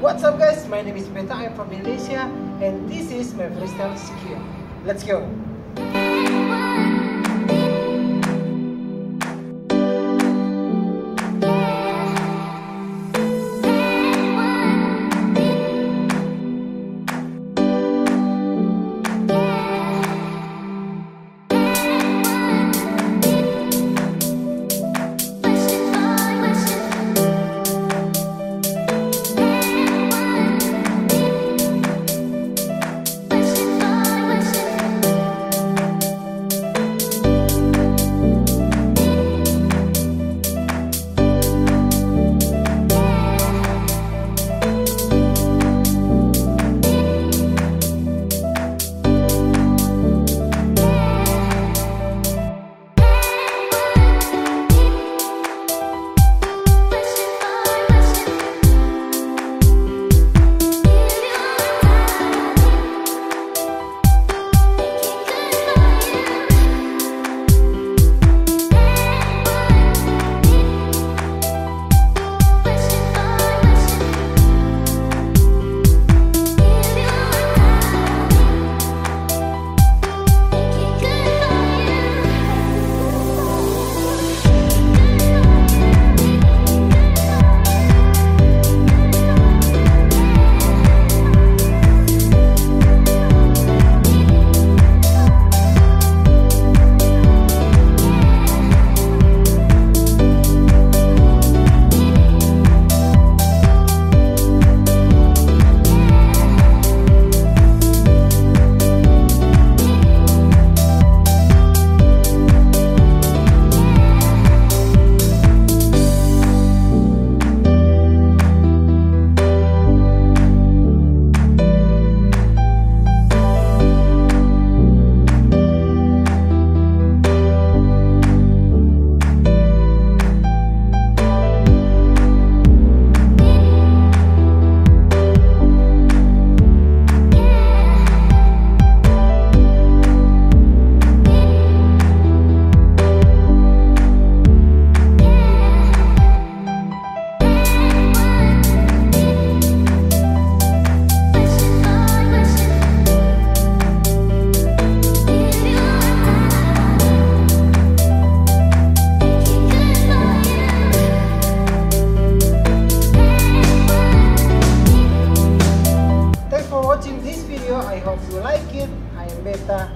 What's up guys? My name is Beta. I'm from Indonesia and this is my freestyle skill. Let's go! Ahí en beta.